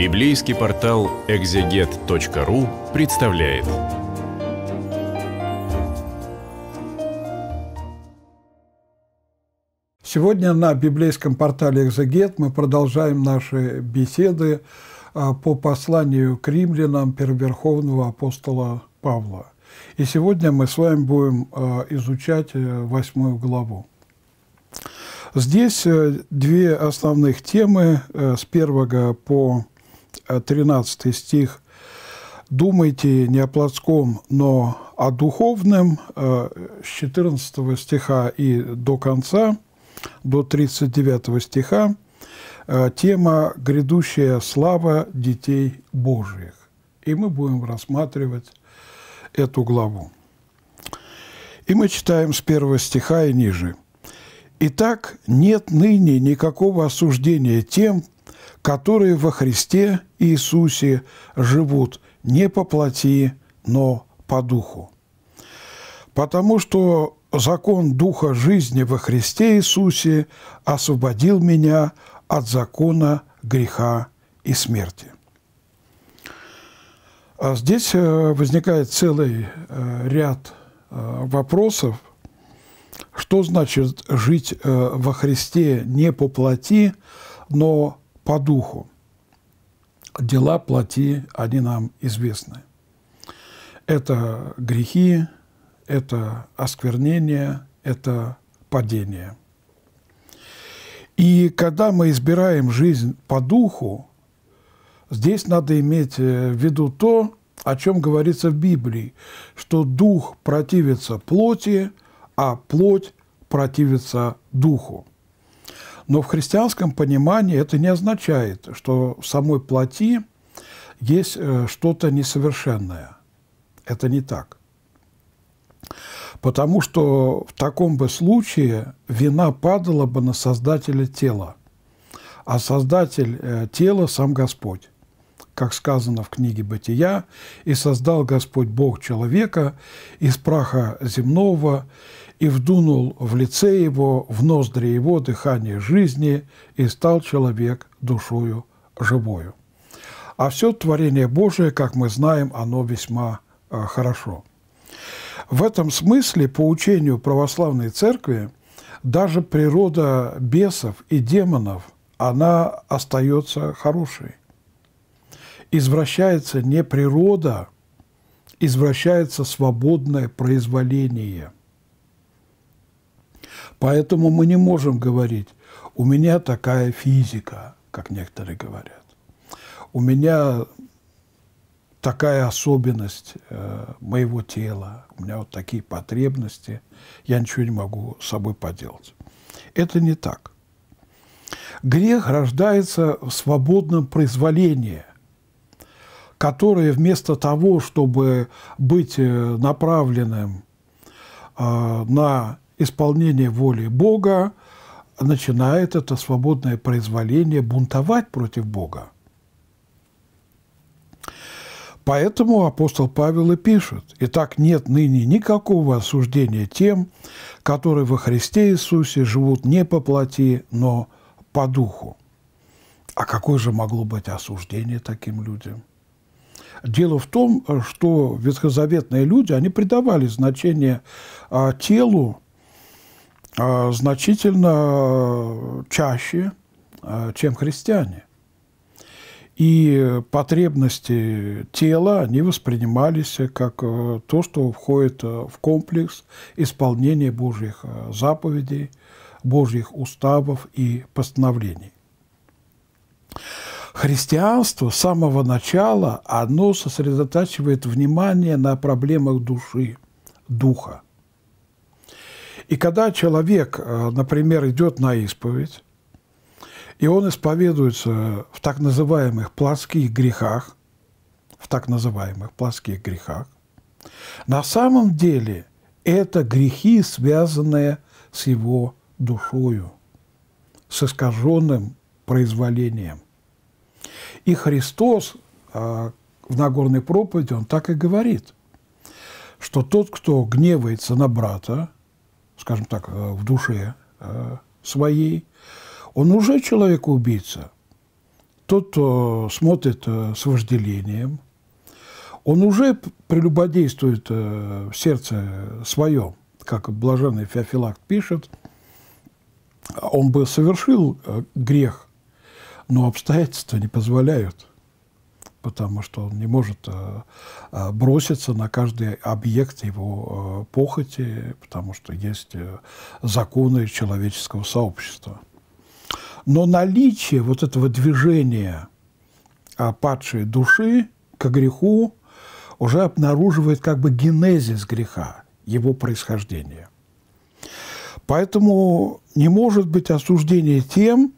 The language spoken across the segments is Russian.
Библейский портал экзегет.ру представляет. Сегодня на библейском портале «Экзегет» мы продолжаем наши беседы а, по посланию к римлянам первоверховного апостола Павла. И сегодня мы с вами будем а, изучать э, восьмую главу. Здесь э, две основных темы э, с первого по 13 стих. «Думайте не о плотском, но о духовном» с 14 стиха и до конца, до 39 стиха, тема «Грядущая слава детей Божьих». И мы будем рассматривать эту главу. И мы читаем с первого стиха и ниже. «Итак, нет ныне никакого осуждения тем, которые во Христе Иисусе живут не по плоти, но по духу. Потому что закон Духа жизни во Христе Иисусе освободил меня от закона греха и смерти. А здесь э, возникает целый э, ряд э, вопросов, что значит жить во Христе не по плоти, но по духу. Дела плоти, они нам известны. Это грехи, это осквернение, это падение. И когда мы избираем жизнь по духу, Здесь надо иметь э, в виду то, о чем говорится в Библии, что дух противится плоти, а плоть противится духу. Но в христианском понимании это не означает, что в самой плоти есть э, что-то несовершенное. Это не так. Потому что в таком бы случае вина падала бы на создателя тела, а создатель э, тела – сам Господь как сказано в книге «Бытия», «И создал Господь Бог человека из праха земного, и вдунул в лице его, в ноздри его дыхание жизни, и стал человек душою живою». А все творение Божие, как мы знаем, оно весьма э, хорошо. В этом смысле, по учению православной церкви, даже природа бесов и демонов, она остается хорошей извращается не природа, извращается свободное произволение. Поэтому мы не можем говорить, у меня такая физика, как некоторые говорят. У меня такая особенность э, моего тела, у меня вот такие потребности, я ничего не могу с собой поделать. Это не так. Грех рождается в свободном произволении которые вместо того, чтобы быть э, направленным э, на исполнение воли Бога, начинает это свободное произволение бунтовать против Бога. Поэтому апостол Павел и пишет, «Итак, нет ныне никакого осуждения тем, которые во Христе Иисусе живут не по плоти, но по духу». А какое же могло быть осуждение таким людям? Дело в том, что ветхозаветные люди, они придавали значение а, телу значительно чаще, а, чем христиане. И потребности тела, они воспринимались как э, то, что входит э, в комплекс исполнения Божьих э, заповедей, Божьих уставов и постановлений. Христианство с самого начала, оно сосредотачивает внимание на проблемах души, духа. И когда человек, э, например, идет на исповедь, и он исповедуется в так называемых плотских грехах, в так называемых плотских грехах, на самом деле это грехи, связанные с его душою, с искаженным произволением – и Христос а, в Нагорной проповеди, он так и говорит, что тот, кто гневается на брата, скажем так, э, в душе э, своей, он уже человек-убийца. тот, кто смотрит э, с вожделением, он уже прелюбодействует в сердце своем, как блаженный Феофилакт пишет, он бы совершил грех, но обстоятельства не позволяют, потому что он не может броситься на каждый объект его похоти, потому что есть законы человеческого сообщества. Но наличие вот этого движения падшей души к греху уже обнаруживает как бы генезис греха, его происхождение. Поэтому не может быть осуждения тем,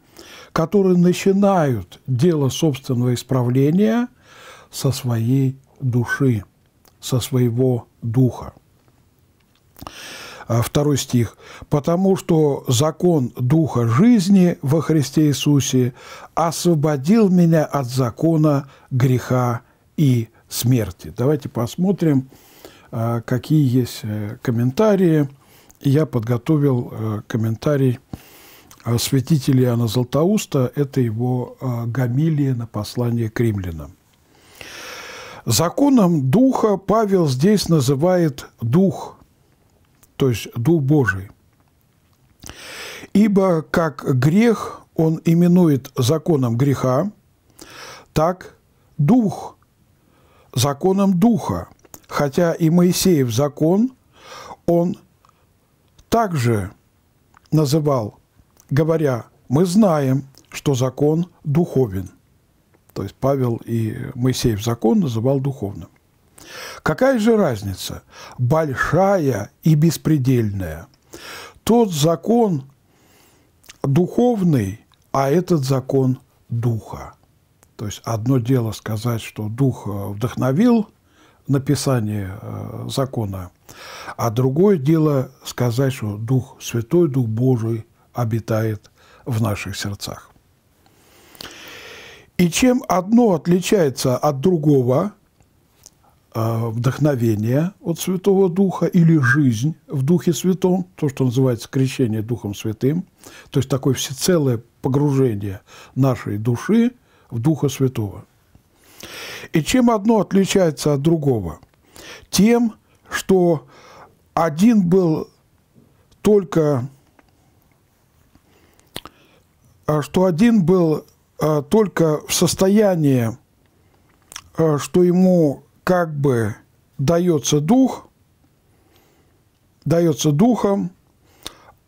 которые начинают дело собственного исправления со своей души, со своего духа. А, второй стих. «Потому что закон Духа жизни во Христе Иисусе освободил меня от закона греха и смерти». Давайте посмотрим, а, какие есть э, комментарии. Я подготовил э, комментарий святителя Иоанна Златоуста. Это его э, гамилия на послание к римлянам. Законом Духа Павел здесь называет Дух то есть Дух Божий. Ибо как грех он именует законом греха, так Дух законом Духа. Хотя и Моисеев закон он также называл, говоря, мы знаем, что закон духовен. То есть Павел и Моисеев закон называл духовным. Какая же разница? Большая и беспредельная. Тот закон духовный, а этот закон духа. То есть одно дело сказать, что дух э, вдохновил написание э, закона, а другое дело сказать, что Дух Святой, Дух Божий обитает в наших сердцах. И чем одно отличается от другого, а, вдохновение от Святого Духа или жизнь в Духе Святом, то, что называется крещение Духом Святым, то есть такое всецелое погружение нашей души в Духа Святого. И чем одно отличается от другого? Тем, что один был только что один был а, только в состоянии, что ему как бы дается дух, дается духом,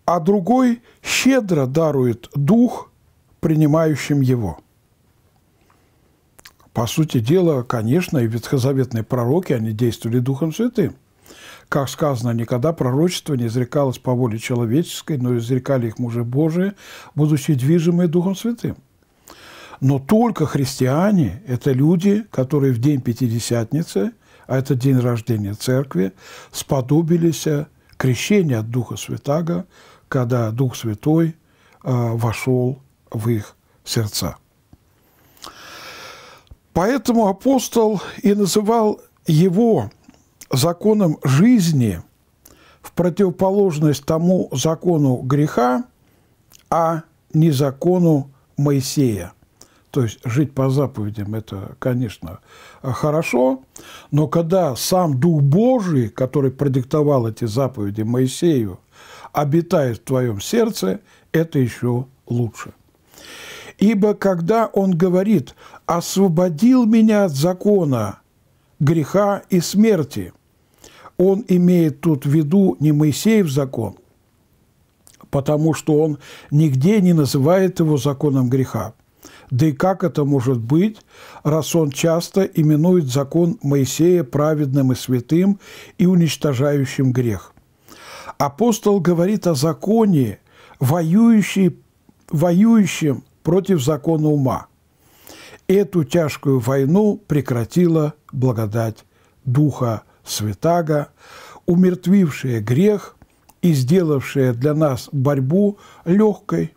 а другой щедро дарует дух, принимающим его. По сути дела, конечно, и ветхозаветные пророки, они действовали Духом Святым. Как сказано, никогда пророчество не изрекалось по воле человеческой, но изрекали их мужи Божии, будучи движимые Духом Святым. Но только христиане – это люди, которые в день Пятидесятницы, а это день рождения Церкви, сподобились крещения от Духа Святаго, когда Дух Святой э, вошел в их сердца. Поэтому апостол и называл его законом жизни в противоположность тому закону греха, а не закону Моисея – то есть жить по заповедям – это, конечно, хорошо, но когда сам Дух Божий, который продиктовал эти заповеди Моисею, обитает в твоем сердце, это еще лучше. Ибо когда он говорит «освободил меня от закона, греха и смерти», он имеет тут в виду не Моисеев закон, потому что он нигде не называет его законом греха. Да и как это может быть, раз он часто именует закон Моисея праведным и святым и уничтожающим грех? Апостол говорит о законе, воюющем против закона ума. Эту тяжкую войну прекратила благодать Духа Святаго, умертвившая грех и сделавшая для нас борьбу легкой.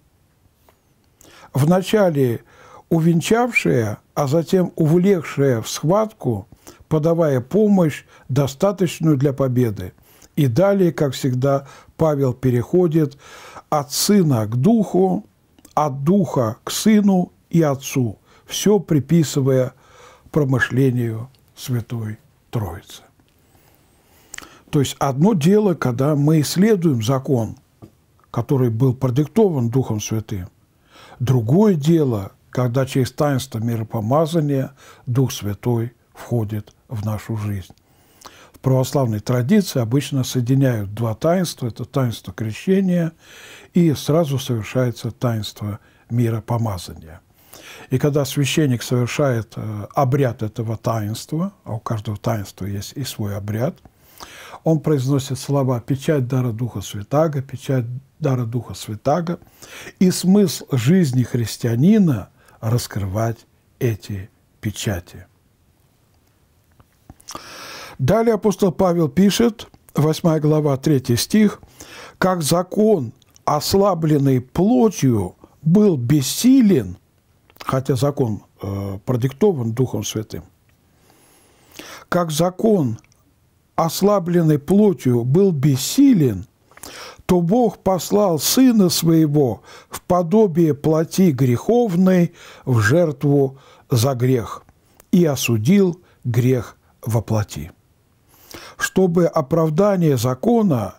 Вначале увенчавшая, а затем увлекшая в схватку, подавая помощь, достаточную для победы. И далее, как всегда, Павел переходит от сына к духу, от духа к сыну и отцу, все приписывая промышлению Святой Троицы. То есть одно дело, когда мы исследуем закон, который был продиктован Духом Святым. Другое дело, когда через таинство миропомазания Дух Святой входит в нашу жизнь. В православной традиции обычно соединяют два таинства. Это таинство крещения и сразу совершается таинство миропомазания. И когда священник совершает э, обряд этого таинства, а у каждого таинства есть и свой обряд – он произносит слова «печать дара Духа Святаго», «печать дара Духа Святаго», и смысл жизни христианина – раскрывать эти печати. Далее апостол Павел пишет, 8 глава, 3 стих, «Как закон, ослабленный плотью, был бессилен, хотя закон э, продиктован Духом Святым, как закон, ослабленный плотью, был бессилен, то Бог послал Сына Своего в подобие плоти греховной в жертву за грех и осудил грех во плоти, чтобы оправдание закона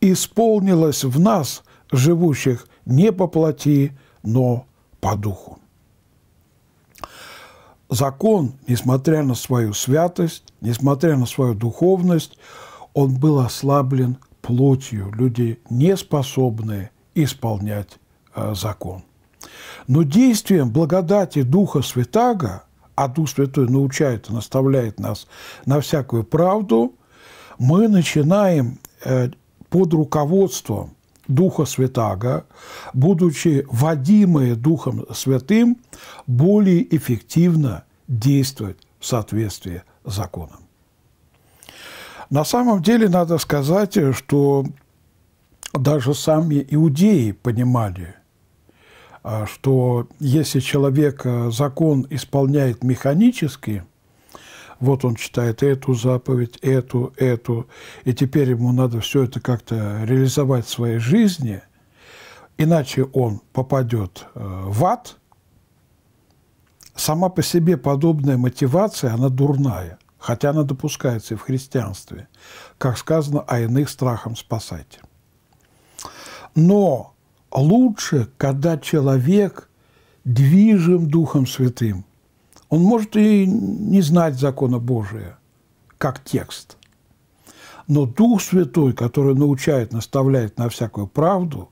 исполнилось в нас, живущих не по плоти, но по духу закон, несмотря на свою святость, несмотря на свою духовность, он был ослаблен плотью. Люди не способны исполнять э, закон. Но действием благодати Духа Святаго, а Дух Святой научает и наставляет нас на всякую правду, мы начинаем э, под руководством Духа Святаго, будучи водимые Духом Святым, более эффективно действовать в соответствии с законом. На самом деле надо сказать, что даже сами иудеи понимали, а, что если человек э, закон исполняет механически – вот он читает эту заповедь, эту, эту, и теперь ему надо все это как-то реализовать в своей жизни, иначе он попадет э, в ад. Сама по себе подобная мотивация, она дурная, хотя она допускается и в христианстве. Как сказано, а иных страхом спасайте. Но лучше, когда человек движим Духом Святым – он может и не знать закона Божия, как текст. Но Дух Святой, который научает, наставляет на всякую правду,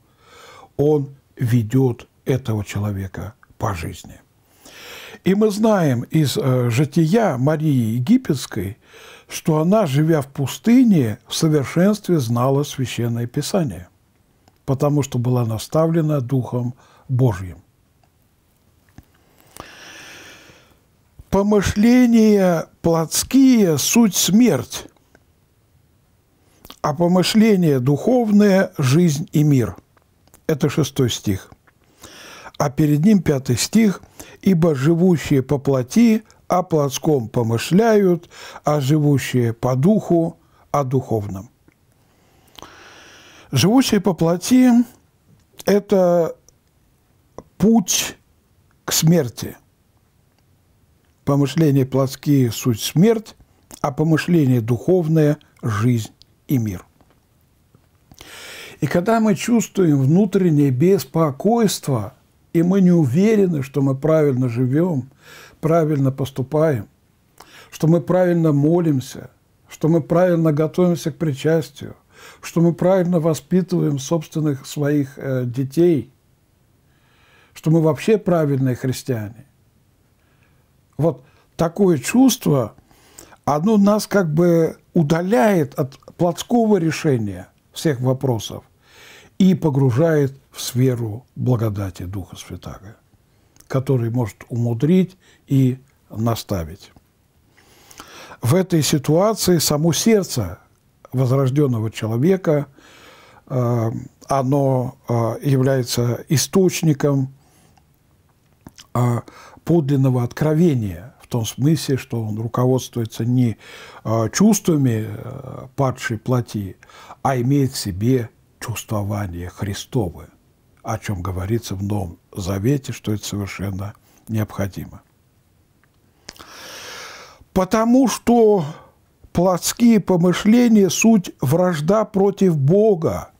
он ведет этого человека по жизни. И мы знаем из э, жития Марии Египетской, что она, живя в пустыне, в совершенстве знала Священное Писание, потому что была наставлена Духом Божьим. Помышления плотские – суть смерть, а помышления духовные – жизнь и мир. Это шестой стих. А перед ним пятый стих «Ибо живущие по плоти о плотском помышляют, а живущие по духу о духовном». Живущие по плоти – это путь к смерти – Помышления плотские – суть смерть, а помышления духовное – жизнь и мир. И когда мы чувствуем внутреннее беспокойство, и мы не уверены, что мы правильно живем, правильно поступаем, что мы правильно молимся, что мы правильно готовимся к причастию, что мы правильно воспитываем собственных своих э, детей, что мы вообще правильные христиане, вот такое чувство, оно нас как бы удаляет от плотского решения всех вопросов и погружает в сферу благодати Духа Святаго, который может умудрить и наставить. В этой ситуации само сердце возрожденного человека, э, оно э, является источником э, подлинного откровения, в том смысле, что он руководствуется не а, чувствами э, падшей плоти, а имеет в себе чувствование Христовое, о чем говорится в Новом Завете, что это совершенно необходимо. Потому что плотские помышления – суть вражда против Бога.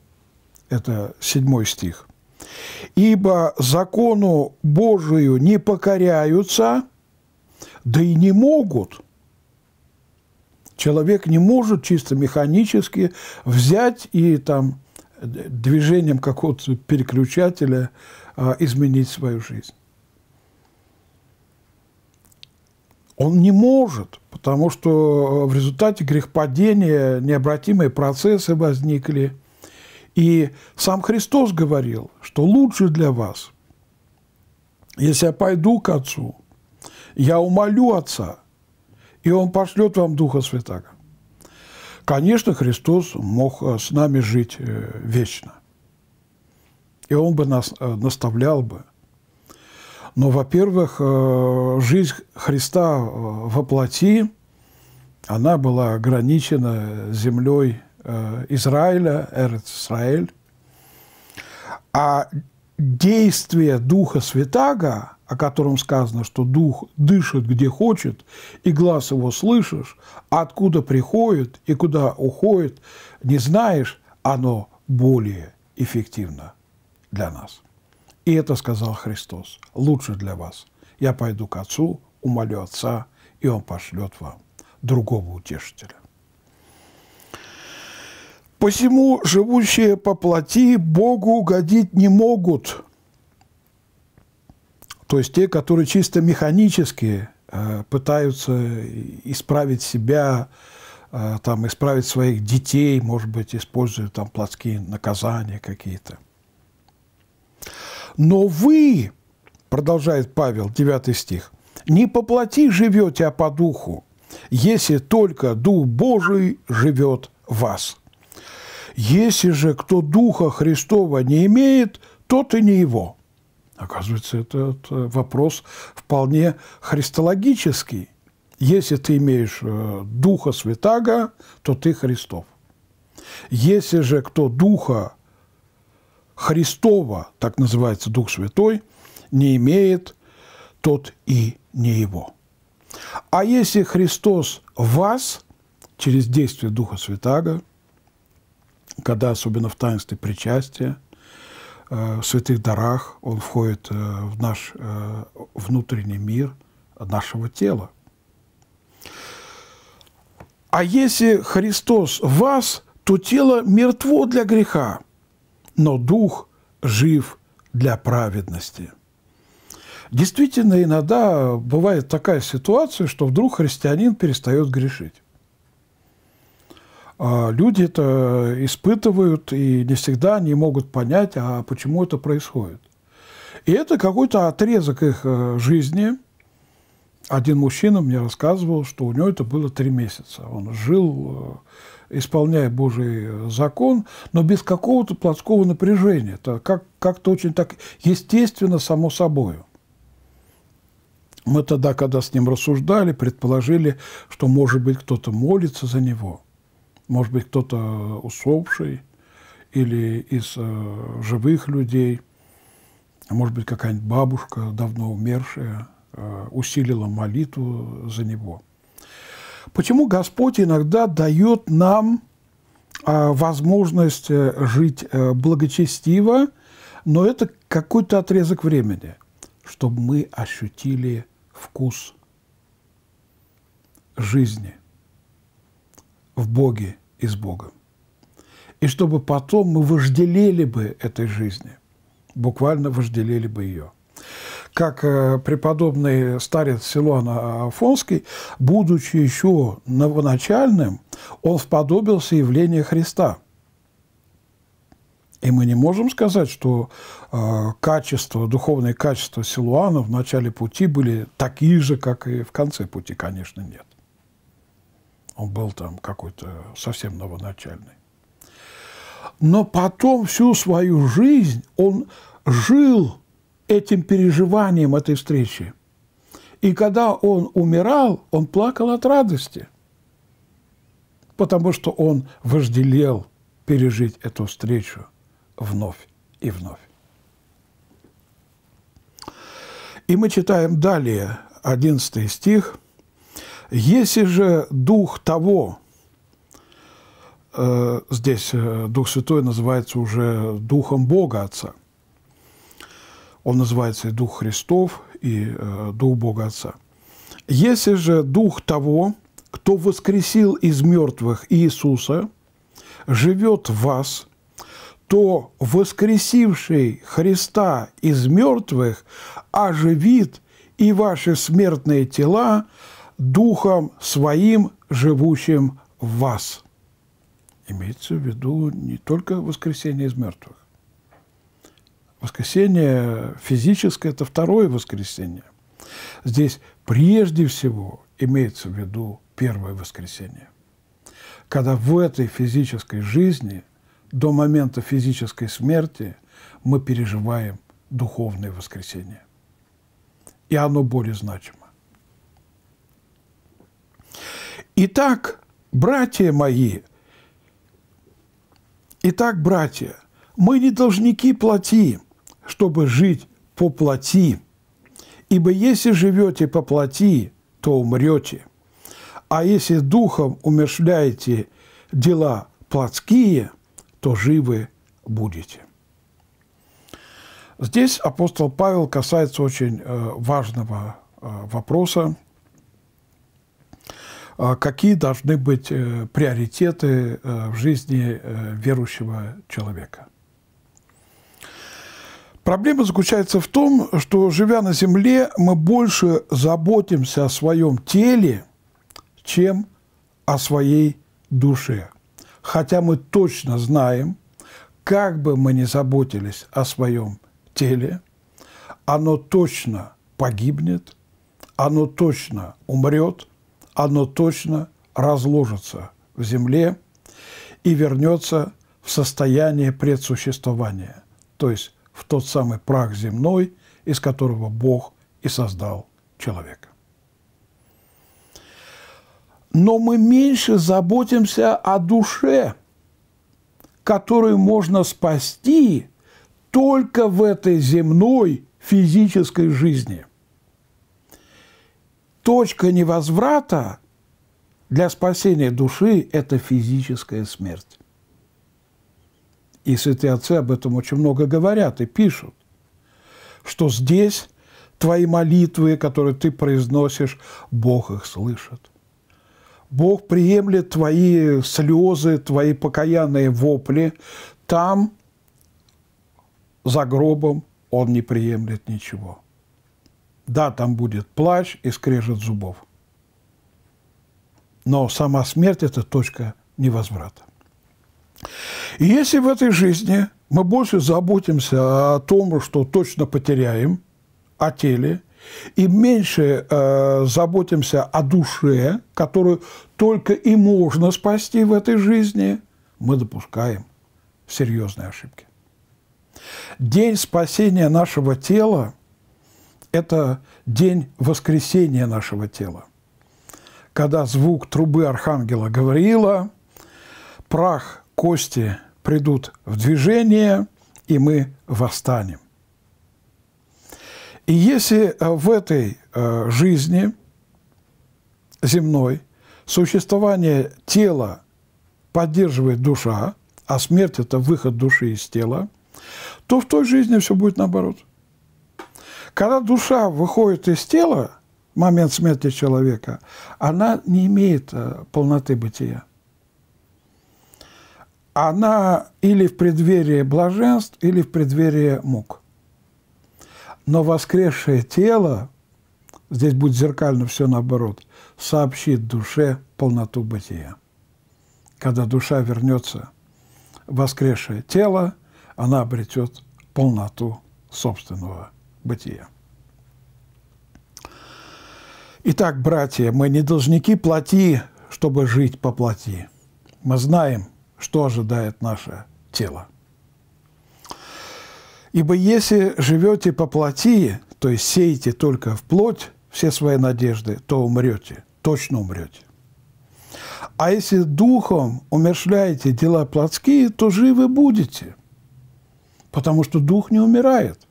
Это седьмой стих. «Ибо закону Божию не покоряются, да и не могут». Человек не может чисто механически взять и там движением какого-то переключателя а, изменить свою жизнь. Он не может, потому что в результате грехопадения необратимые процессы возникли. И сам Христос говорил, что лучше для вас, если я пойду к Отцу, я умолю Отца, и Он пошлет вам Духа Святаго. Конечно, Христос мог э, с нами жить э, вечно. И Он бы нас э, наставлял бы. Но, во-первых, жизнь Христа во плоти, она была ограничена землей Израиля, Эрец Израиль. А действие Духа Святаго о котором сказано, что дух дышит где хочет, и глаз его слышишь, а откуда приходит и куда уходит, не знаешь, оно более эффективно для нас. И это сказал Христос. Лучше для вас. Я пойду к Отцу, умолю Отца, и Он пошлет вам другого утешителя. Посему живущие по плоти Богу угодить не могут – то есть те, которые чисто механически э, пытаются исправить себя, э, там, исправить своих детей, может быть, используя там плотские наказания какие-то. Но вы, продолжает Павел, 9 стих, не по плоти живете, а по духу, если только Дух Божий живет в вас. Если же кто Духа Христова не имеет, тот и не его – Оказывается, этот вопрос вполне христологический. Если ты имеешь э, Духа Святаго, то ты Христов. Если же кто Духа Христова, так называется Дух Святой, не имеет, тот и не его. А если Христос вас, через действие Духа Святаго, когда особенно в таинстве причастия – Э, в святых дарах, он входит э, в наш э, внутренний мир нашего тела. А если Христос в вас, то тело мертво для греха, но дух жив для праведности. Действительно, иногда бывает такая ситуация, что вдруг христианин перестает грешить. А люди это испытывают и не всегда не могут понять, а почему это происходит. И это какой-то отрезок их э, жизни. Один мужчина мне рассказывал, что у него это было три месяца. Он жил, э, исполняя Божий закон, но без какого-то плотского напряжения. Это как, как-то очень так естественно, само собой. Мы тогда, когда с ним рассуждали, предположили, что, может быть, кто-то молится за него – может быть, кто-то усопший или из э, живых людей, а может быть, какая-нибудь бабушка, давно умершая, э, усилила молитву за него. Почему Господь иногда дает нам э, возможность э, жить э, благочестиво, но это какой-то отрезок времени, чтобы мы ощутили вкус жизни в Боге и с Богом. И чтобы потом мы вожделели бы этой жизни, буквально вожделели бы ее. Как э, преподобный старец Силуан Афонский, будучи еще новоначальным, он вподобился явлению Христа. И мы не можем сказать, что э, качества, духовные качества Силуана в начале пути были такие же, как и в конце пути, конечно, нет. Он был там какой-то совсем новоначальный. Но потом всю свою жизнь он жил этим переживанием этой встречи. И когда он умирал, он плакал от радости, потому что он вожделел пережить эту встречу вновь и вновь. И мы читаем далее 11 стих – Если же Дух того, э, здесь э, Дух Святой называется уже Духом Бога Отца, он называется и Дух Христов, и э, Дух Бога Отца. Если же Дух того, кто воскресил из мертвых Иисуса, живет в вас, то воскресивший Христа из мертвых оживит и ваши смертные тела Духом Своим, живущим в вас. Имеется в виду не только воскресение из мертвых. Воскресение физическое – это второе воскресение. Здесь прежде всего имеется в виду первое воскресение. Когда в этой физической жизни до момента физической смерти мы переживаем духовное воскресение. И оно более значимо. Итак, братья мои, итак, братья, мы не должники плоти, чтобы жить по плоти. Ибо если живете по плоти, то умрете. А если духом умершляете дела плотские, то живы будете. Здесь апостол Павел касается очень э, важного э, вопроса, какие должны быть приоритеты в жизни верующего человека. Проблема заключается в том, что, живя на Земле, мы больше заботимся о своем теле, чем о своей душе. Хотя мы точно знаем, как бы мы ни заботились о своем теле, оно точно погибнет, оно точно умрет, оно точно разложится в земле и вернется в состояние предсуществования, то есть в тот самый прах земной, из которого Бог и создал человека. Но мы меньше заботимся о душе, которую можно спасти только в этой земной физической жизни. Точка невозврата для спасения души – это физическая смерть. И святые отцы об этом очень много говорят и пишут, что здесь твои молитвы, которые ты произносишь, Бог их слышит. Бог приемлет твои слезы, твои покаянные вопли. Там, за гробом, Он не приемлет ничего. Да, там будет плач и скрежет зубов. Но сама смерть – это точка невозврата. И если в этой жизни мы больше заботимся о том, что точно потеряем, о теле, и меньше э, заботимся о душе, которую только и можно спасти в этой жизни, мы допускаем серьезные ошибки. День спасения нашего тела – это день воскресения нашего тела. Когда звук трубы архангела Гавриила, прах кости придут в движение, и мы восстанем. И если э, в этой э, жизни земной существование тела поддерживает душа, а смерть – это выход души из тела, то в той жизни все будет наоборот. Когда душа выходит из тела, момент смерти человека, она не имеет э, полноты бытия она или в преддверии блаженств, или в преддверии мук. Но воскресшее тело, здесь будет зеркально все наоборот, сообщит душе полноту бытия. Когда душа вернется в воскресшее тело, она обретет полноту собственного бытия. Итак, братья, мы не должники плоти, чтобы жить по плоти. Мы знаем, что ожидает наше тело. Ибо если живете по плоти, то есть сеете только в плоть все свои надежды, то умрете, точно умрете. А если духом умершляете дела плотские, то живы будете, потому что дух не умирает.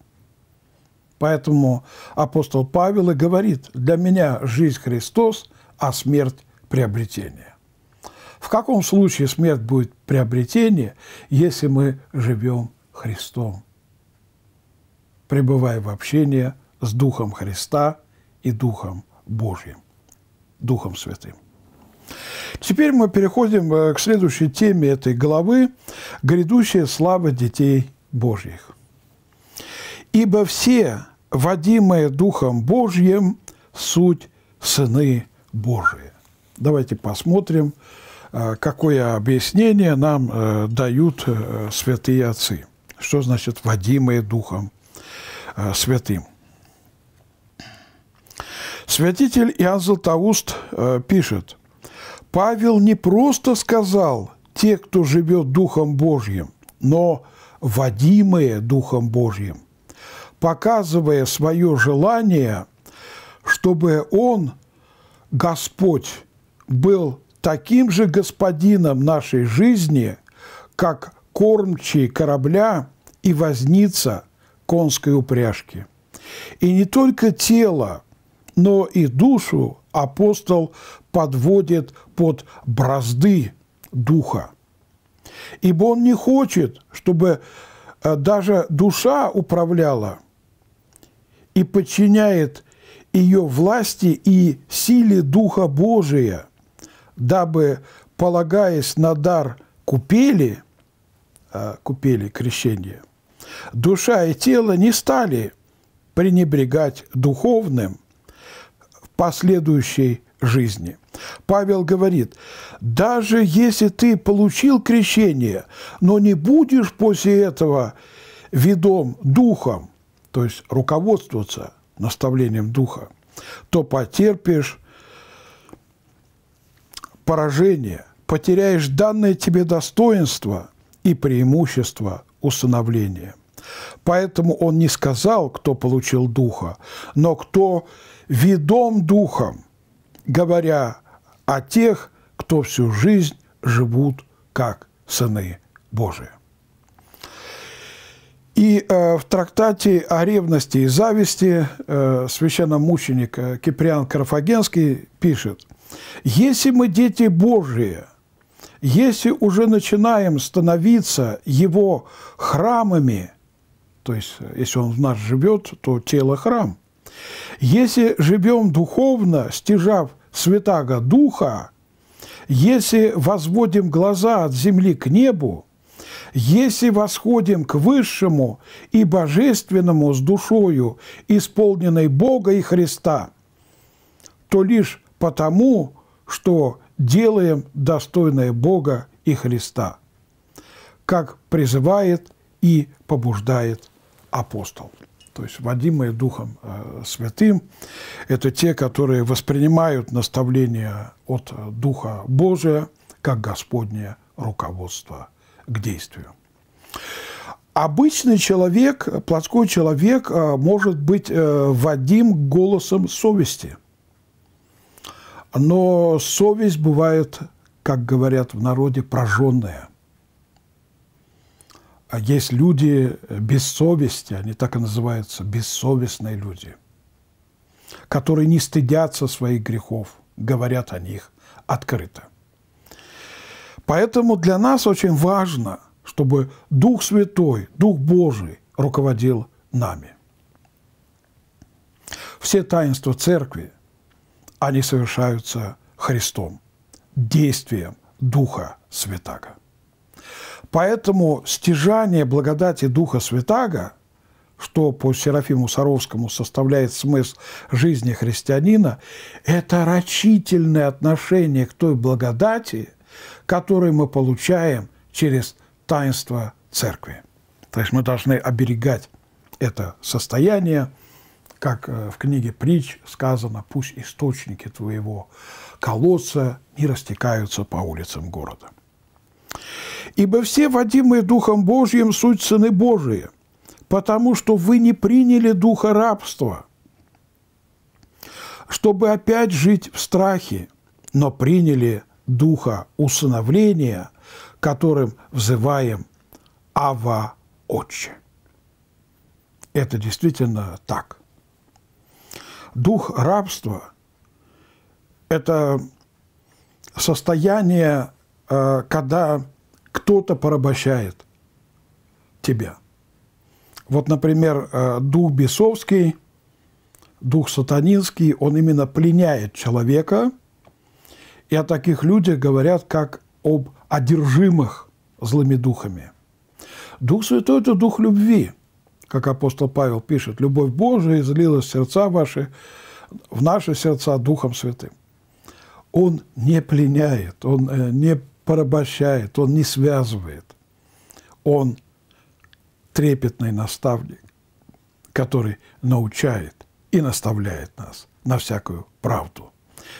Поэтому апостол Павел и говорит, для меня жизнь Христос, а смерть – приобретение. В каком случае смерть будет приобретение, если мы живем Христом, пребывая в общении с Духом Христа и Духом Божьим, Духом Святым. Теперь мы переходим э, к следующей теме этой главы – грядущая слава детей Божьих. «Ибо все, водимые Духом Божьим, суть сыны Божии». Давайте посмотрим, э, какое объяснение нам э, дают святые отцы. Что значит «водимые Духом Святым»? Святитель Иоанн Златоуст пишет – Павел не просто сказал «те, кто живет Духом Божьим», но «водимые Духом Божьим», показывая свое желание, чтобы он, Господь, был таким же господином нашей жизни, как кормчий корабля и возница конской упряжки. И не только тело, но и душу апостол подводит под бразды духа. Ибо он не хочет, чтобы э, даже душа управляла и подчиняет ее власти и силе Духа Божия, дабы, полагаясь на дар купели, э, купели крещения, душа и тело не стали пренебрегать духовным в последующей жизни. Павел говорит, даже если ты получил крещение, но не будешь после этого ведом духом, то есть руководствоваться наставлением духа, то потерпишь поражение, потеряешь данное тебе достоинство и преимущество усыновления. Поэтому он не сказал, кто получил духа, но кто ведом духом – говоря о тех, кто всю жизнь живут как сыны Божии. И э, в трактате о ревности и зависти э, священномученик э, Киприан Карфагенский пишет, «Если мы дети Божии, если уже начинаем становиться Его храмами, то есть если Он в нас живет, то тело – храм, если живем духовно, стяжав святаго Духа, если возводим глаза от земли к небу, если восходим к Высшему и Божественному с душою, исполненной Бога и Христа, то лишь потому, что делаем достойное Бога и Христа, как призывает и побуждает апостол то есть водимые Духом э, Святым, это те, которые воспринимают наставления от Духа Божия как Господнее руководство к действию. Обычный человек, плотской человек э, может быть э, водим голосом совести. Но совесть бывает, как говорят в народе, прожженная. А есть люди без совести, они так и называются, бессовестные люди, которые не стыдятся своих грехов, говорят о них открыто. Поэтому для нас очень важно, чтобы Дух Святой, Дух Божий руководил нами. Все таинства Церкви, они совершаются Христом, действием Духа Святаго. Поэтому стяжание благодати Духа Святаго, что по Серафиму Саровскому составляет смысл жизни христианина, это рачительное отношение к той благодати, которую мы получаем через таинство Церкви. То есть мы должны оберегать это состояние, как э, в книге «Притч» сказано, «Пусть источники твоего колодца не растекаются по улицам города». Ибо все водимые Духом Божьим суть сыны Божии, потому что вы не приняли духа рабства, чтобы опять жить в страхе, но приняли духа усыновления, которым взываем Ава Отче. Это действительно так. Дух рабства это состояние, э, когда кто-то порабощает тебя. Вот, например, э, дух бесовский, дух сатанинский, он именно пленяет человека, и о таких людях говорят как об одержимых злыми духами. Дух Святой – это дух любви, как апостол Павел пишет. «Любовь Божия излилась в сердца ваши, в наши сердца Духом Святым». Он не пленяет, он э, не порабощает, он не связывает. Он трепетный наставник, который научает и наставляет нас на всякую правду,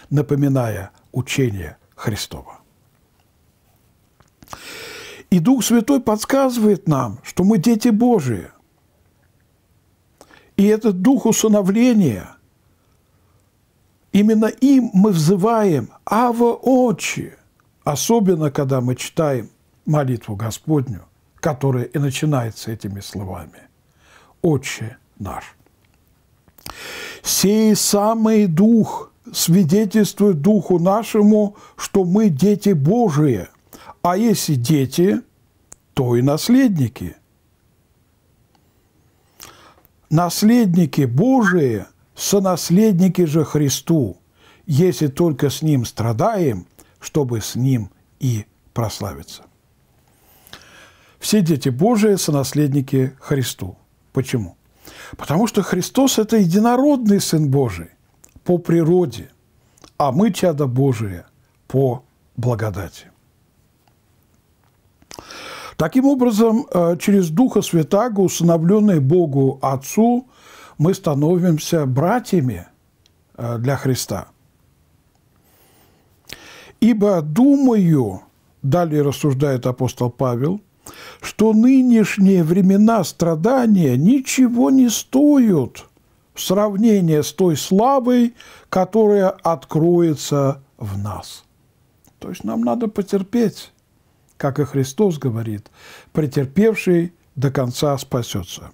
напоминая учение Христова. И Дух Святой подсказывает нам, что мы дети Божии. И этот Дух усыновления, именно им мы взываем «Ава Отче», особенно когда мы читаем молитву Господню, которая и начинается этими словами «Отче наш». «Сей самый Дух свидетельствует Духу нашему, что мы дети Божии – а если дети, то и наследники. Наследники Божии, сонаследники же Христу, если только с Ним страдаем, чтобы с Ним и прославиться. Все дети Божии – сонаследники Христу. Почему? Потому что Христос – это единородный Сын Божий по природе, а мы – чада Божие по благодати. Таким образом, э, через Духа Святаго, усыновленные Богу Отцу, мы становимся братьями э, для Христа. «Ибо думаю, – далее рассуждает апостол Павел, – что нынешние времена страдания ничего не стоят в сравнении с той славой, которая откроется в нас». То есть нам надо потерпеть как и Христос говорит, претерпевший до конца спасется.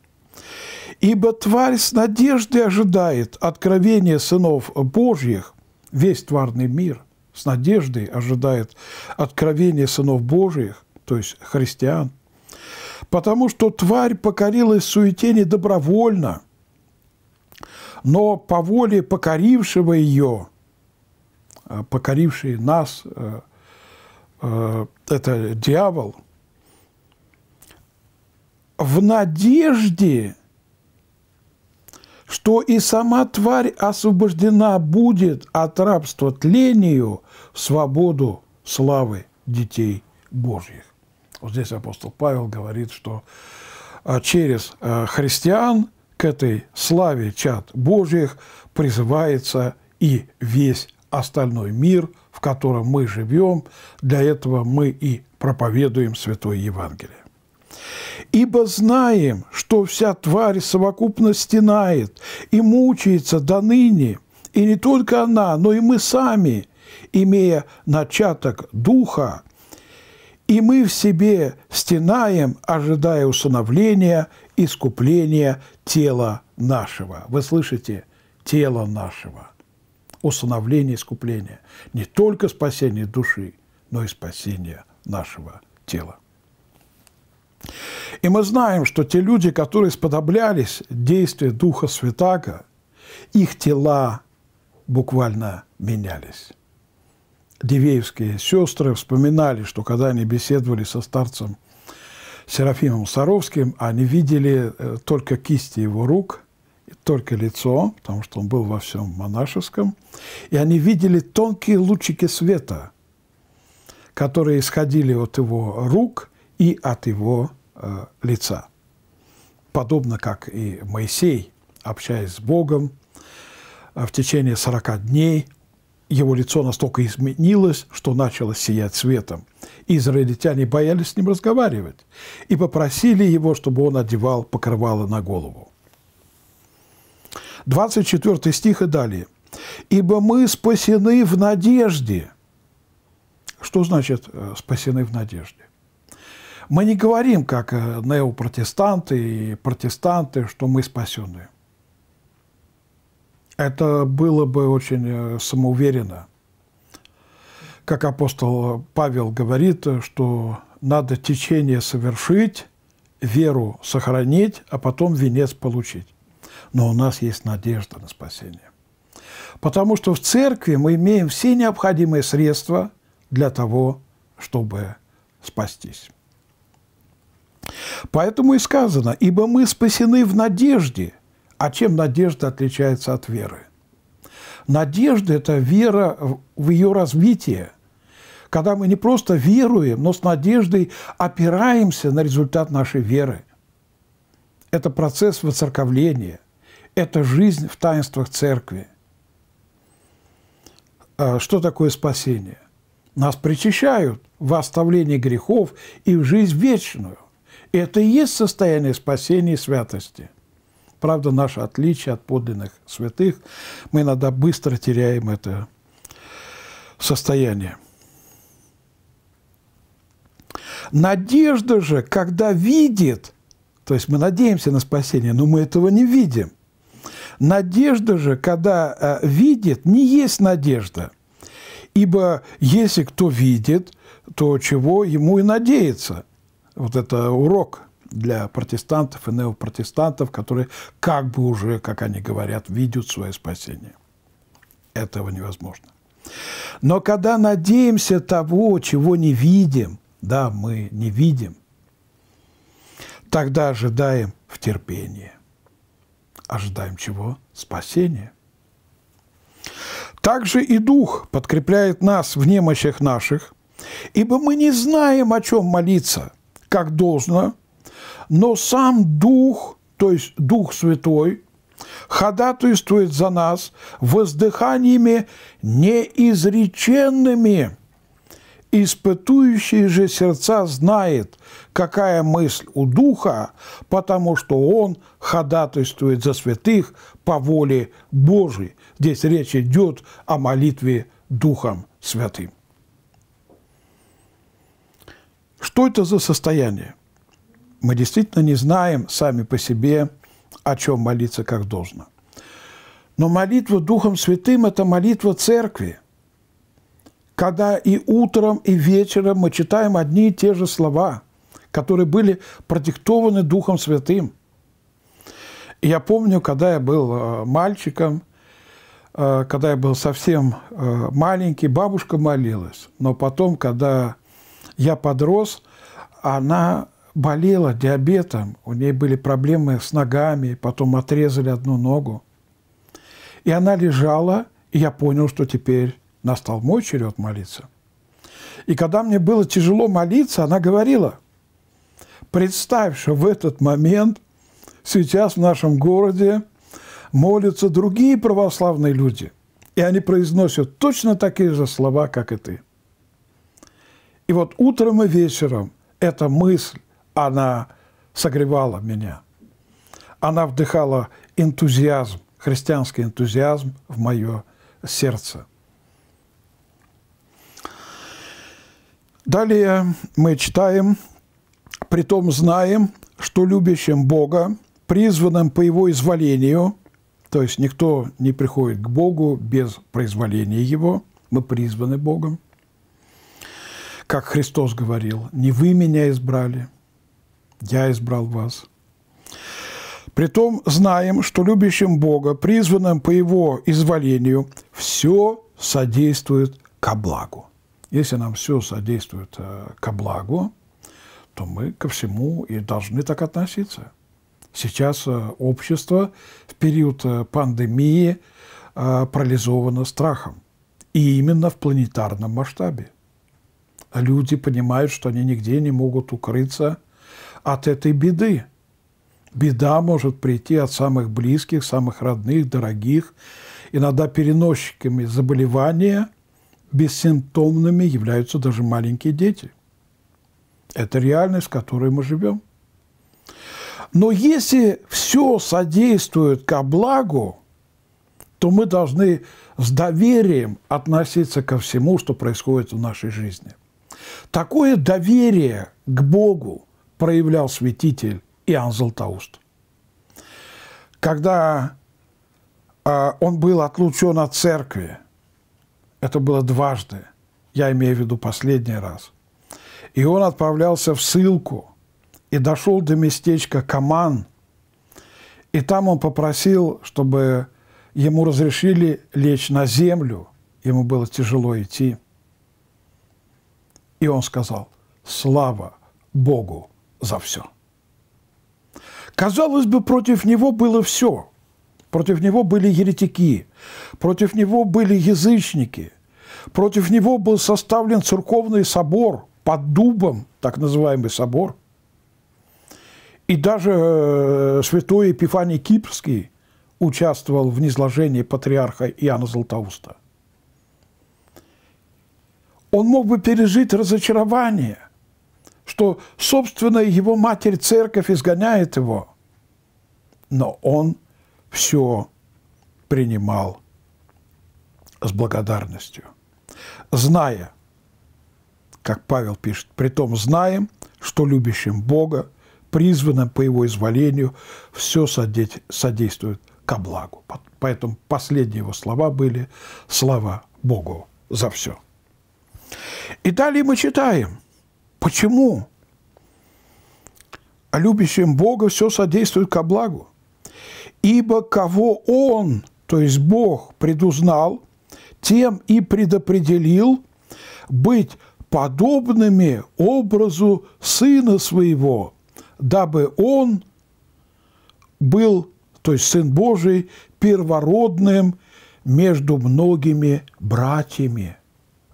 Ибо тварь с надеждой ожидает откровения сынов Божьих, весь тварный мир с надеждой ожидает откровения сынов Божьих, то есть христиан, потому что тварь покорилась суете не добровольно, но по воле покорившего ее, покоривший нас, Э, это дьявол, в надежде, что и сама тварь освобождена будет от рабства тлению в свободу славы детей Божьих. Вот здесь апостол Павел говорит, что э, через э, христиан к этой славе чад Божьих призывается и весь остальной мир – в котором мы живем, для этого мы и проповедуем Святое Евангелие. Ибо знаем, что вся тварь совокупно стенает и мучается до ныне, и не только она, но и мы сами, имея начаток Духа, и мы в себе стенаем, ожидая усыновления, искупления тела нашего. Вы слышите? Тела нашего – усыновление, искупление. Не только спасение души, но и спасение нашего тела. И мы знаем, что те люди, которые сподоблялись действия Духа Святаго, их тела буквально менялись. Дивеевские сестры вспоминали, что когда они беседовали со старцем Серафимом Саровским, они видели э, только кисти его рук – только лицо, потому что он был во всем монашеском, и они видели тонкие лучики света, которые исходили от его рук и от его э, лица. Подобно как и Моисей, общаясь с Богом, э, в течение 40 дней его лицо настолько изменилось, что начало сиять светом. Израильтяне боялись с ним разговаривать и попросили его, чтобы он одевал покрывало на голову. 24 стих и далее. «Ибо мы спасены в надежде». Что значит э, «спасены в надежде»? Мы не говорим, как э, неопротестанты и протестанты, что мы спасены. Это было бы очень э, самоуверенно. Как апостол Павел говорит, что надо течение совершить, веру сохранить, а потом венец получить. Но у нас есть надежда на спасение. Потому что в церкви мы имеем все необходимые средства для того, чтобы спастись. Поэтому и сказано, ибо мы спасены в надежде. А чем надежда отличается от веры? Надежда – это вера в ее развитие. Когда мы не просто веруем, но с надеждой опираемся на результат нашей веры. Это процесс воцерковления, это жизнь в таинствах церкви. А что такое спасение? Нас причащают в оставлении грехов и в жизнь вечную. Это и есть состояние спасения и святости. Правда, наше отличие от подлинных святых, мы иногда быстро теряем это состояние. Надежда же, когда видит, то есть мы надеемся на спасение, но мы этого не видим. Надежда же, когда э, видит, не есть надежда. Ибо если кто видит, то чего ему и надеяться. Вот это урок для протестантов и неопротестантов, которые как бы уже, как они говорят, видят свое спасение. Этого невозможно. Но когда надеемся того, чего не видим, да, мы не видим, тогда ожидаем в терпении. Ожидаем чего? Спасения. Также и Дух подкрепляет нас в немощах наших, ибо мы не знаем, о чем молиться, как должно, но сам Дух, то есть Дух Святой, ходатайствует за нас воздыханиями неизреченными. Испытующий же сердца знает, какая мысль у Духа, потому что Он ходатайствует за святых по воле Божией. Здесь речь идет о молитве Духом Святым. Что это за состояние? Мы действительно не знаем сами по себе, о чем молиться как должно. Но молитва Духом Святым – это молитва Церкви, когда и утром, и вечером мы читаем одни и те же слова, которые были продиктованы Духом Святым. Я помню, когда я был э, мальчиком, э, когда я был совсем э, маленький, бабушка молилась. Но потом, когда я подрос, она болела диабетом, у нее были проблемы с ногами, потом отрезали одну ногу. И она лежала, и я понял, что теперь настал мой черед молиться. И когда мне было тяжело молиться, она говорила, представь, что в этот момент сейчас в нашем городе молятся другие православные люди, и они произносят точно такие же слова, как и ты. И вот утром и вечером эта мысль она согревала меня. Она вдыхала энтузиазм, христианский энтузиазм в мое сердце. Далее мы читаем, «Притом знаем, что любящим Бога, призванным по Его изволению, то есть никто не приходит к Богу без произволения Его, мы призваны Богом, как Христос говорил, не вы меня избрали, я избрал вас. Притом знаем, что любящим Бога, призванным по Его изволению, все содействует ко благу. Если нам все содействует э, ко благу, то мы ко всему и должны так относиться. Сейчас э, общество в период э, пандемии парализовано страхом. И именно в планетарном масштабе. Люди понимают, что они нигде не могут укрыться от этой беды. Беда может прийти от самых близких, самых родных, дорогих. Иногда переносчиками заболевания бессимптомными являются даже маленькие дети. Это реальность, в которой мы живем. Но если все содействует ко благу, то мы должны с доверием относиться ко всему, что происходит в нашей жизни. Такое доверие к Богу, проявлял святитель Иоанн Златоуст. Когда э, он был отлучен от церкви, это было дважды, я имею в виду последний раз. И он отправлялся в ссылку и дошел до местечка Каман. И там он попросил, чтобы ему разрешили лечь на землю. Ему было тяжело идти. И он сказал, слава Богу за все. Казалось бы, против него было все. Против него были еретики, против него были язычники, против него был составлен церковный собор под дубом, так называемый собор. И даже э, святой Епифаний Кипрский участвовал в низложении патриарха Иоанна Златоуста. Он мог бы пережить разочарование, что, собственно, его матерь церковь изгоняет его. Но он все принимал с благодарностью, зная, как Павел пишет, при том знаем, что любящим Бога, призванным по его изволению, все содействует ко благу. Поэтому последние его слова были «Слава Богу за все». И далее мы читаем, почему любящим Бога все содействует ко благу. Ибо кого Он, то есть Бог, предузнал, тем и предопределил быть подобными образу Сына Своего, дабы Он был, то есть Сын Божий, первородным между многими братьями.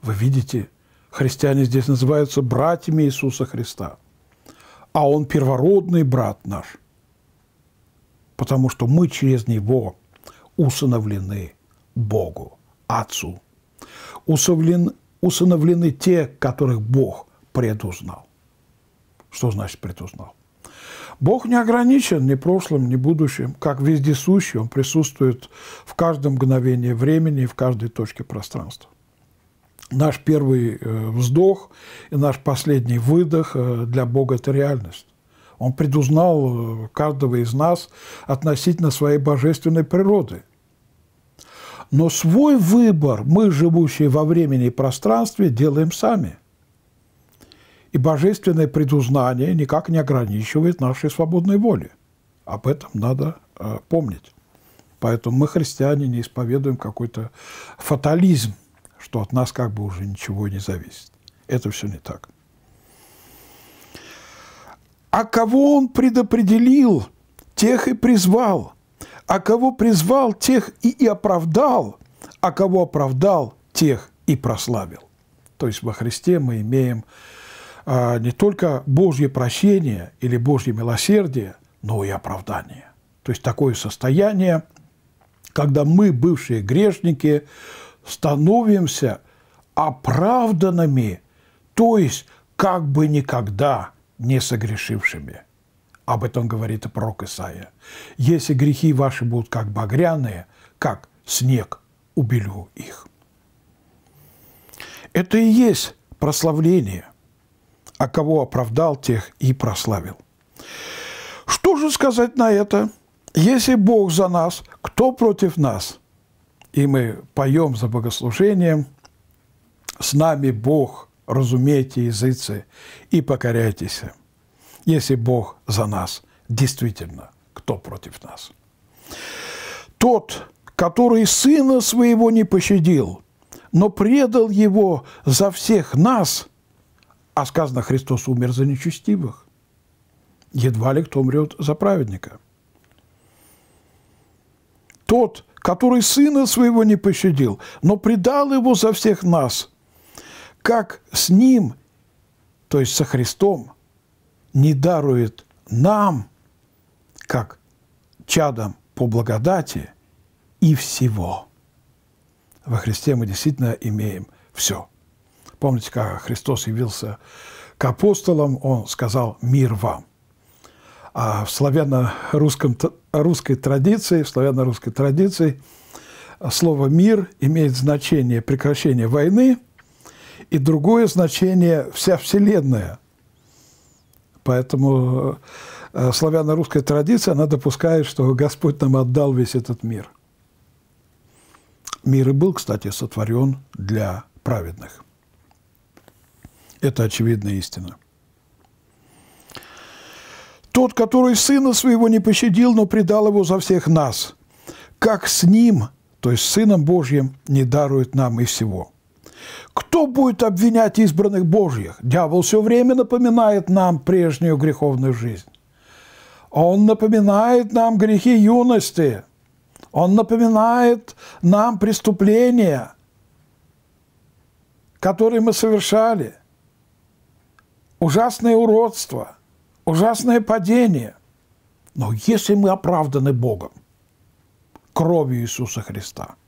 Вы видите, христиане здесь называются братьями Иисуса Христа, а Он первородный брат наш – потому что мы через Него усыновлены Богу, Отцу. Усыновлены, усыновлены те, которых Бог предузнал. Что значит предузнал? Бог не ограничен ни прошлым, ни будущим. Как вездесущий, Он присутствует в каждом мгновении времени и в каждой точке пространства. Наш первый э, вздох и наш последний выдох э, для Бога – это реальность. Он предузнал э, каждого из нас относительно своей божественной природы. Но свой выбор мы, живущие во времени и пространстве, делаем сами. И божественное предузнание никак не ограничивает нашей свободной воли. Об этом надо э, помнить. Поэтому мы, христиане, не исповедуем какой-то фатализм, что от нас как бы уже ничего не зависит. Это все не так. А кого он предопределил, тех и призвал. А кого призвал, тех и, и оправдал. А кого оправдал, тех и прославил. То есть во Христе мы имеем а, не только Божье прощение или Божье милосердие, но и оправдание. То есть такое состояние, когда мы, бывшие грешники, становимся оправданными, то есть как бы никогда не согрешившими. Об этом говорит и пророк Исаия. «Если грехи ваши будут как багряные, как снег, убелю их». Это и есть прославление. А кого оправдал, тех и прославил. Что же сказать на это? Если Бог за нас, кто против нас? И мы поем за богослужением «С нами Бог, разумейте, языцы, и покоряйтесь. Если Бог за нас, действительно, кто против нас? Тот, который сына своего не пощадил, но предал его за всех нас, а сказано, Христос умер за нечестивых, едва ли кто умрет за праведника. Тот, который сына своего не пощадил, но предал его за всех нас – как с Ним, то есть со Христом, не дарует нам, как чадом по благодати, и всего. Во Христе мы действительно имеем все. Помните, как Христос явился к апостолам, Он сказал «мир вам». А в славяно-русском, русской традиции, в славяно-русской традиции слово «мир» имеет значение прекращения войны – и другое значение – вся Вселенная. Поэтому э, славяно-русская традиция, она допускает, что Господь нам отдал весь этот мир. Мир и был, кстати, сотворен для праведных. Это очевидная истина. Тот, который Сына Своего не пощадил, но предал Его за всех нас, как с Ним, то есть Сыном Божьим, не дарует нам и всего. Кто будет обвинять избранных Божьих? Дьявол все время напоминает нам прежнюю греховную жизнь. Он напоминает нам грехи юности. Он напоминает нам преступления, которые мы совершали. Ужасное уродство, ужасное падение. Но если мы оправданы Богом, кровью Иисуса Христа –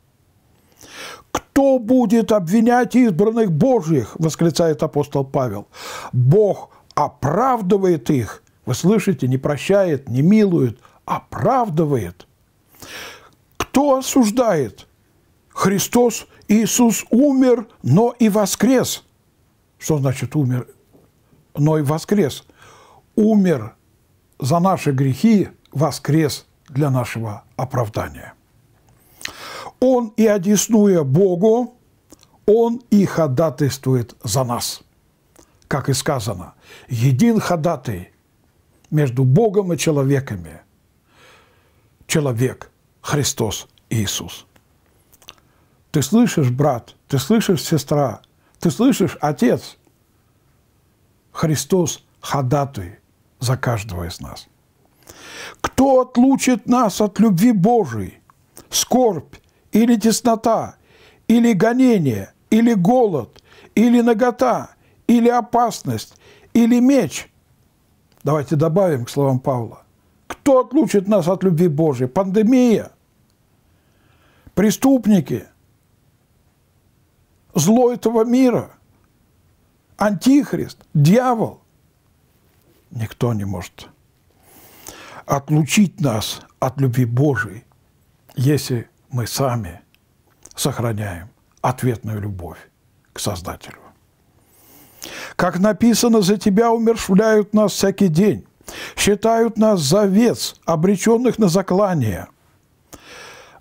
кто будет обвинять избранных Божьих, восклицает апостол Павел. Бог оправдывает их. Вы слышите, не прощает, не милует, оправдывает. Кто осуждает? Христос Иисус умер, но и воскрес. Что значит умер, но и воскрес? Умер за наши грехи, воскрес для нашего оправдания. Он и одеснуя Богу, Он и ходатайствует за нас. Как и сказано, един ходатай между Богом и человеками. Человек, Христос Иисус. Ты слышишь, брат, ты слышишь, сестра, ты слышишь, отец. Христос ходатай за каждого из нас. Кто отлучит нас от любви Божией? Скорбь, или теснота, или гонение, или голод, или нагота, или опасность, или меч. Давайте добавим к словам Павла. Кто отлучит нас от любви Божией? Пандемия, преступники, зло этого мира, антихрист, дьявол. Никто не может отлучить нас от любви Божией, если мы сами сохраняем ответную любовь к Создателю. Как написано, за тебя умершвляют нас всякий день, считают нас за овец, обреченных на заклание.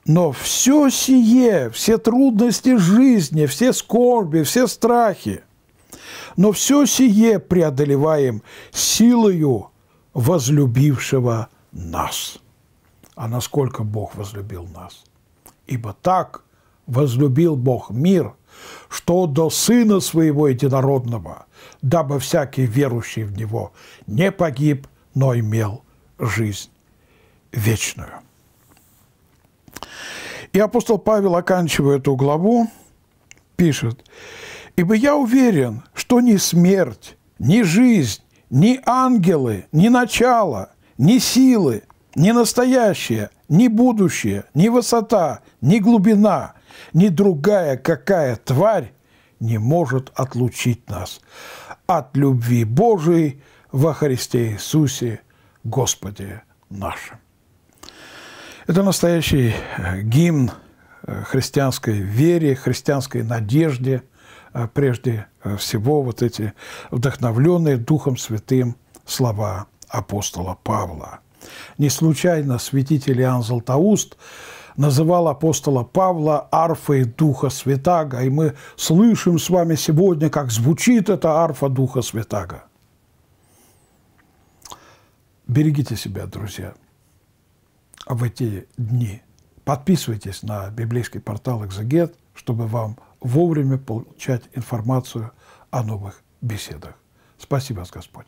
Но все сие, все трудности жизни, все скорби, все страхи, но все сие преодолеваем силою возлюбившего нас. А насколько Бог возлюбил нас – Ибо так возлюбил Бог мир, что до Сына Своего Единородного, дабы всякий верующий в Него не погиб, но имел жизнь вечную. И апостол Павел, оканчивая эту главу, пишет, «Ибо я уверен, что ни смерть, ни жизнь, ни ангелы, ни начало, ни силы, ни настоящее, ни будущее, ни высота, ни глубина, ни другая какая тварь не может отлучить нас от любви Божией во Христе Иисусе, Господе нашим. Это настоящий э, гимн э, христианской вере, христианской надежде, э, прежде всего вот эти вдохновленные Духом Святым слова апостола Павла – не случайно святитель Иоанн Златоуст называл апостола Павла арфой Духа Святаго, и мы слышим с вами сегодня, как звучит эта арфа Духа Святаго. Берегите себя, друзья, в эти дни. Подписывайтесь на библейский портал «Экзегет», чтобы вам вовремя получать информацию о новых беседах. Спасибо Господь.